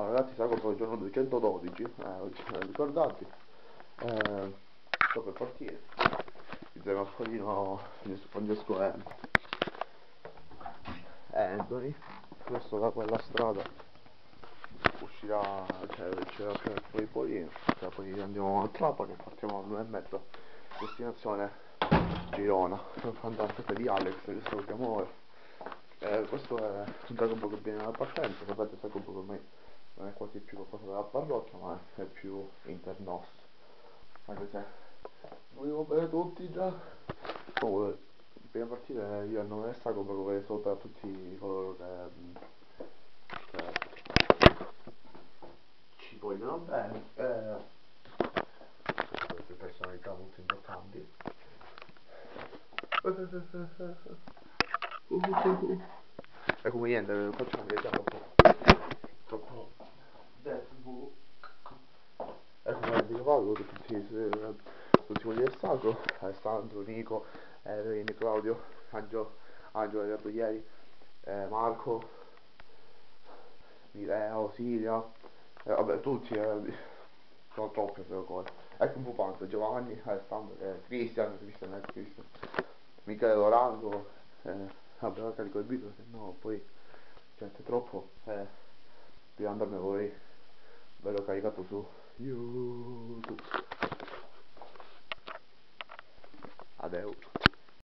Allora ragazzi, sarà il giorno 212, eh, oggi eh, ricordati. Eh, sto per partire. Il mascolino Francesco è Anthony. Questo da quella strada uscirà, cioè c'era poi poi, cioè, poi andiamo a Trapa che partiamo alle 1 e mezza. Destinazione Girona, fantastica di Alex che salutiamo ora. Eh, questo è un dragon che viene dalla partenza, sapete sai che ormai non è quasi più qualcosa della parrocchia ma è più internos anche se volevo bene tutti già. Comunque prima partire io non è stato proprio vedere solo per tutti coloro che, che ci vogliono bene eh, queste personalità molto importanti. E come niente facciamo viaggiare un po' troppo Deathbook di cavallo tutti, eh, quelli del sacro Alessandro, Nico, Evelyn, Claudio, Angelo, Angelo detto ieri, eh, Marco, Mileo, Silvia, eh, vabbè tutti, eh, sono troppi per cose. Ecco un po' quanto, Giovanni, Alessandro, eh, Cristian, Cristian, ecco Cristian, Michele Lorango, eh, vabbè carico il video, se no poi gente troppo, eh devo andarmi voi ve l'ho caricato su youtube adeu